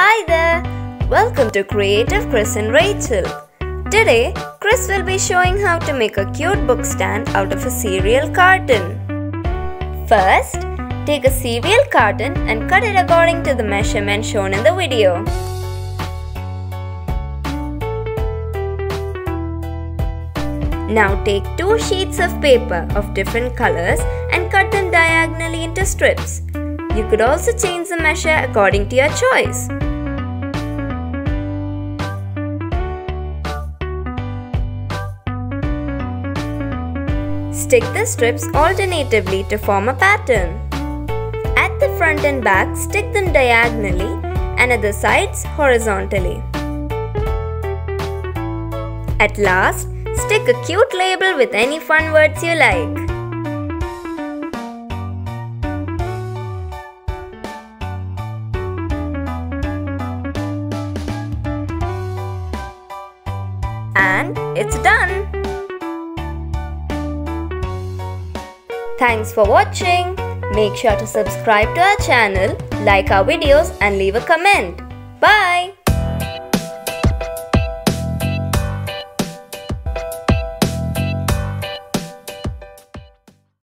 Hi there! Welcome to Creative Chris and Rachel. Today, Chris will be showing how to make a cute book stand out of a cereal carton. First, take a cereal carton and cut it according to the measurement shown in the video. Now take two sheets of paper of different colors and cut them diagonally into strips. You could also change the measure according to your choice. Stick the strips alternatively to form a pattern. At the front and back, stick them diagonally and at the sides horizontally. At last, stick a cute label with any fun words you like. And it's done! Thanks for watching. Make sure to subscribe to our channel, like our videos and leave a comment. Bye!